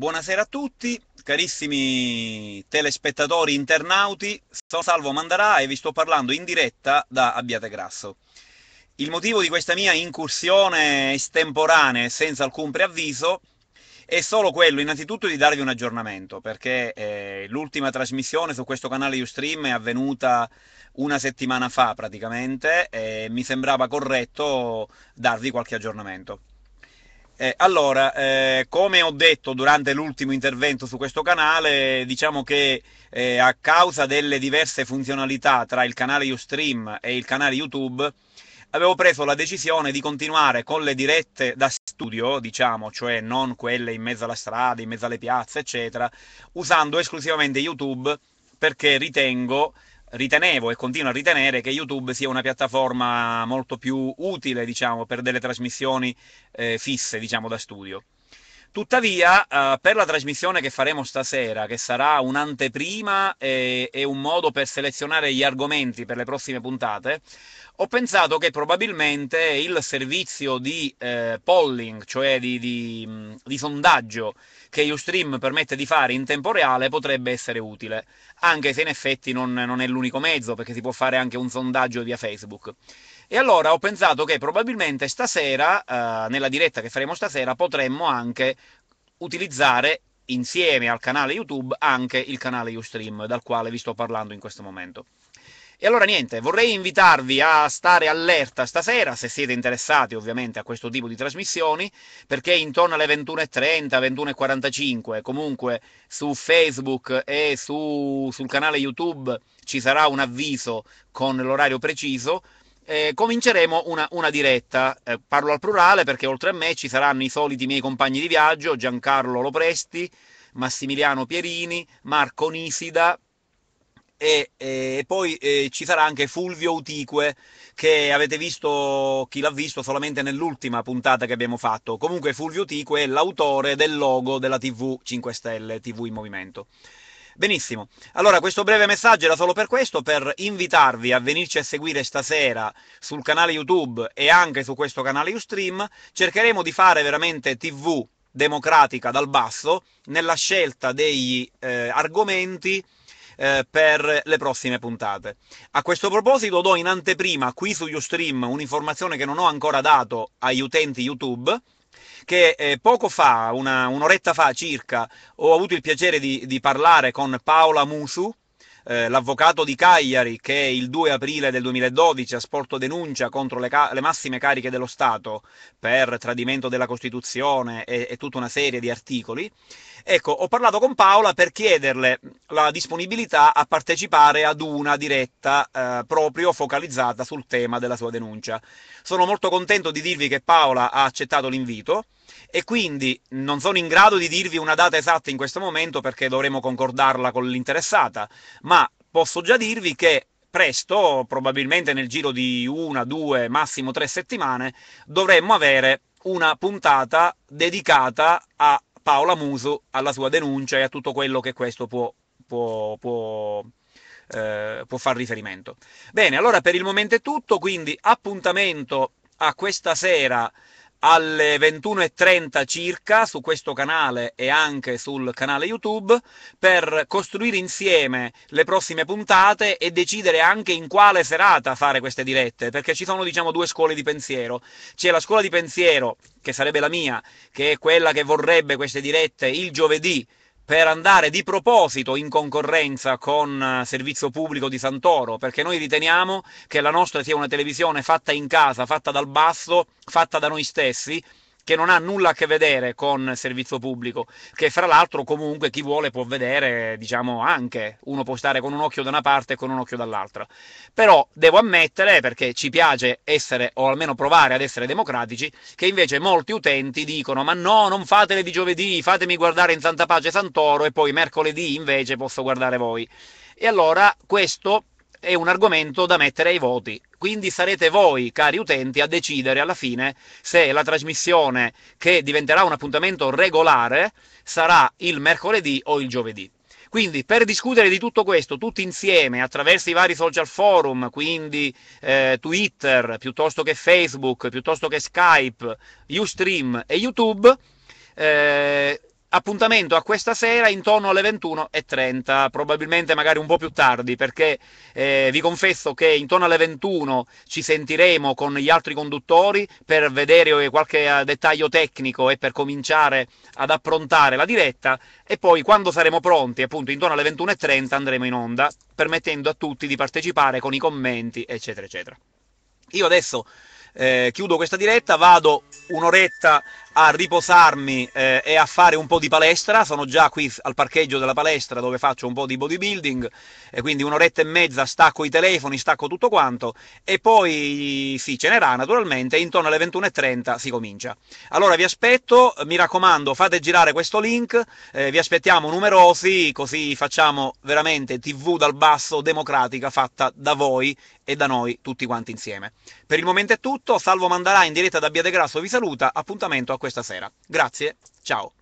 Buonasera a tutti, carissimi telespettatori internauti, sono Salvo Mandarà e vi sto parlando in diretta da Abbiate Grasso. Il motivo di questa mia incursione estemporanea senza alcun preavviso è solo quello, innanzitutto, di darvi un aggiornamento, perché eh, l'ultima trasmissione su questo canale Ustream è avvenuta una settimana fa praticamente e mi sembrava corretto darvi qualche aggiornamento. Eh, allora, eh, come ho detto durante l'ultimo intervento su questo canale, diciamo che eh, a causa delle diverse funzionalità tra il canale Ustream e il canale YouTube, avevo preso la decisione di continuare con le dirette da studio, diciamo, cioè non quelle in mezzo alla strada, in mezzo alle piazze, eccetera, usando esclusivamente YouTube perché ritengo ritenevo e continuo a ritenere che YouTube sia una piattaforma molto più utile, diciamo, per delle trasmissioni eh, fisse, diciamo, da studio. Tuttavia, eh, per la trasmissione che faremo stasera, che sarà un'anteprima e, e, un modo per selezionare gli argomenti per le prossime puntate, ho pensato che probabilmente il servizio di eh, polling, cioè di, di, di, sondaggio che Ustream permette di fare in tempo reale, potrebbe essere utile, anche se in effetti non, non è l'unico mezzo, perché si può fare anche un sondaggio via Facebook. E allora ho pensato che probabilmente stasera, eh, nella diretta che faremo stasera, potremmo anche utilizzare insieme al canale YouTube anche il canale Ustream, dal quale vi sto parlando in questo momento. E allora niente, vorrei invitarvi a stare allerta stasera, se siete interessati ovviamente a questo tipo di trasmissioni, perché intorno alle 21.30, 21.45, comunque su Facebook e su, sul canale YouTube ci sarà un avviso con l'orario preciso, eh, cominceremo una, una diretta. Eh, parlo al plurale perché oltre a me ci saranno i soliti miei compagni di viaggio, Giancarlo Lopresti, Massimiliano Pierini, Marco Nisida, e, e poi eh, ci sarà anche Fulvio Utique che avete visto, chi l'ha visto solamente nell'ultima puntata che abbiamo fatto. Comunque Fulvio Utique è l'autore del logo della TV 5 Stelle, TV in movimento. Benissimo, allora questo breve messaggio era solo per questo, per invitarvi a venirci a seguire stasera sul canale YouTube e anche su questo canale Ustream. Cercheremo di fare veramente TV democratica dal basso nella scelta degli eh, argomenti eh, per le prossime puntate. A questo proposito do in anteprima qui su Ustream un'informazione che non ho ancora dato agli utenti YouTube, che eh, poco fa, una, un'oretta fa circa, ho avuto il piacere di, di parlare con Paola Musu, eh, l'avvocato di Cagliari che il 2 aprile del 2012 ha sporto denuncia contro le, le massime cariche dello Stato per tradimento della Costituzione e, e tutta una serie di articoli, Ecco, ho parlato con Paola per chiederle la disponibilità a partecipare ad una diretta eh, proprio focalizzata sul tema della sua denuncia. Sono molto contento di dirvi che Paola ha accettato l'invito e quindi non sono in grado di dirvi una data esatta in questo momento perché dovremo concordarla con l'interessata, ma posso già dirvi che presto, probabilmente nel giro di una, due, massimo tre settimane, dovremmo avere una puntata dedicata a Paola Muso alla sua denuncia e a tutto quello che questo può, può, può, eh, può far riferimento. Bene, allora per il momento è tutto, quindi appuntamento a questa sera alle 21.30 circa su questo canale e anche sul canale YouTube per costruire insieme le prossime puntate e decidere anche in quale serata fare queste dirette, perché ci sono diciamo due scuole di pensiero. C'è la scuola di pensiero, che sarebbe la mia, che è quella che vorrebbe queste dirette il giovedì per andare di proposito in concorrenza con eh, Servizio Pubblico di Santoro, perché noi riteniamo che la nostra sia una televisione fatta in casa, fatta dal basso, fatta da noi stessi, che non ha nulla a che vedere con servizio pubblico, che fra l'altro comunque chi vuole può vedere, diciamo, anche, uno può stare con un occhio da una parte e con un occhio dall'altra. Però devo ammettere, perché ci piace essere, o almeno provare ad essere democratici, che invece molti utenti dicono ma no, non fatele di giovedì, fatemi guardare in Santa Pace Santoro e poi mercoledì invece posso guardare voi. E allora questo è un argomento da mettere ai voti. Quindi sarete voi, cari utenti, a decidere alla fine se la trasmissione che diventerà un appuntamento regolare sarà il mercoledì o il giovedì. Quindi per discutere di tutto questo tutti insieme attraverso i vari social forum, quindi eh, Twitter, piuttosto che Facebook, piuttosto che Skype, Ustream e YouTube, eh, appuntamento a questa sera intorno alle 21.30, probabilmente magari un po' più tardi, perché eh, vi confesso che intorno alle 21 ci sentiremo con gli altri conduttori per vedere qualche eh, dettaglio tecnico e per cominciare ad approntare la diretta e poi quando saremo pronti, appunto intorno alle 21.30 andremo in onda, permettendo a tutti di partecipare con i commenti, eccetera, eccetera. Io adesso eh, chiudo questa diretta, vado un'oretta a riposarmi eh, e a fare un po' di palestra, sono già qui al parcheggio della palestra dove faccio un po' di bodybuilding, e quindi un'oretta e mezza stacco i telefoni, stacco tutto quanto, e poi si cenerà naturalmente, e intorno alle 21.30 si comincia. Allora vi aspetto, mi raccomando fate girare questo link, eh, vi aspettiamo numerosi, così facciamo veramente tv dal basso democratica fatta da voi e da noi tutti quanti insieme. Per il momento è tutto, Salvo Mandarà in diretta da Biadegrasso vi saluta, appuntamento a questa sera. Grazie, ciao!